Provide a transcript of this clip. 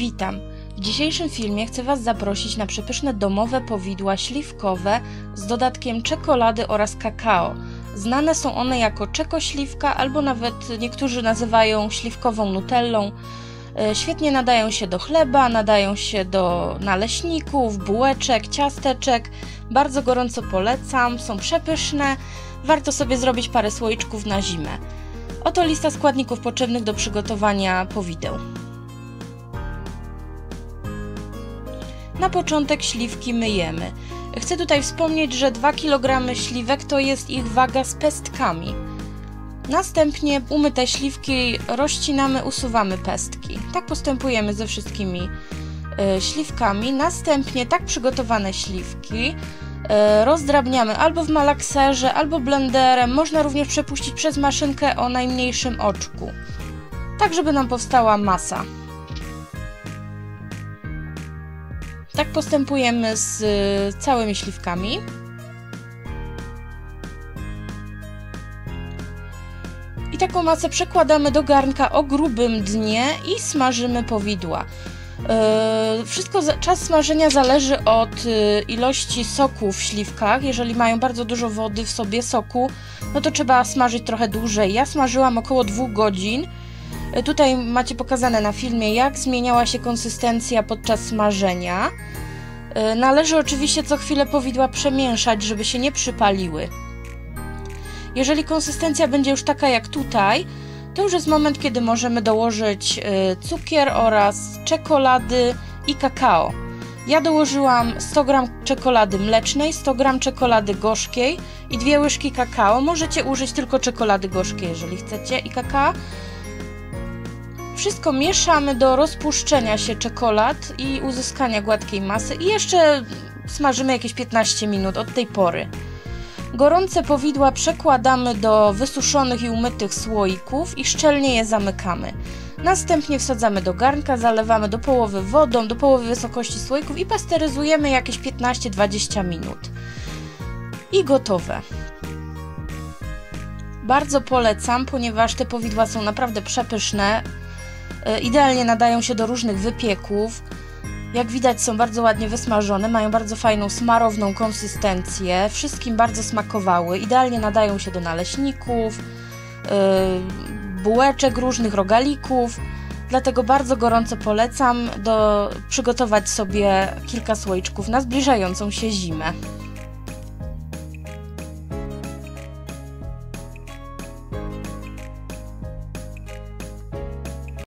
Witam! W dzisiejszym filmie chcę Was zaprosić na przepyszne domowe powidła śliwkowe z dodatkiem czekolady oraz kakao. Znane są one jako czekośliwka albo nawet niektórzy nazywają śliwkową nutellą. E, Świetnie nadają się do chleba, nadają się do naleśników, bułeczek, ciasteczek. Bardzo gorąco polecam, są przepyszne. Warto sobie zrobić parę słoiczków na zimę. Oto lista składników potrzebnych do przygotowania powideł. Na początek śliwki myjemy. Chcę tutaj wspomnieć, że 2 kg śliwek to jest ich waga z pestkami. Następnie umyte śliwki rozcinamy, usuwamy pestki. Tak postępujemy ze wszystkimi y, śliwkami. Następnie tak przygotowane śliwki y, rozdrabniamy albo w malakserze, albo blenderem. Można również przepuścić przez maszynkę o najmniejszym oczku. Tak, żeby nam powstała masa. Tak postępujemy z y, całymi śliwkami. I taką masę przekładamy do garnka o grubym dnie i smażymy powidła. Yy, wszystko, czas smażenia zależy od yy, ilości soku w śliwkach. Jeżeli mają bardzo dużo wody w sobie soku, no to trzeba smażyć trochę dłużej. Ja smażyłam około 2 godzin. Yy, tutaj macie pokazane na filmie, jak zmieniała się konsystencja podczas smażenia. Należy oczywiście co chwilę powidła przemieszać, żeby się nie przypaliły. Jeżeli konsystencja będzie już taka jak tutaj, to już jest moment, kiedy możemy dołożyć cukier oraz czekolady i kakao. Ja dołożyłam 100 g czekolady mlecznej, 100 g czekolady gorzkiej i dwie łyżki kakao. Możecie użyć tylko czekolady gorzkiej, jeżeli chcecie, i kakao. Wszystko mieszamy do rozpuszczenia się czekolad i uzyskania gładkiej masy i jeszcze smażymy jakieś 15 minut od tej pory. Gorące powidła przekładamy do wysuszonych i umytych słoików i szczelnie je zamykamy. Następnie wsadzamy do garnka, zalewamy do połowy wodą, do połowy wysokości słoików i pasteryzujemy jakieś 15-20 minut. I gotowe. Bardzo polecam, ponieważ te powidła są naprawdę przepyszne. Idealnie nadają się do różnych wypieków. Jak widać są bardzo ładnie wysmażone, mają bardzo fajną smarowną konsystencję, wszystkim bardzo smakowały, idealnie nadają się do naleśników, yy, bułeczek, różnych rogalików, dlatego bardzo gorąco polecam do przygotować sobie kilka słoiczków na zbliżającą się zimę.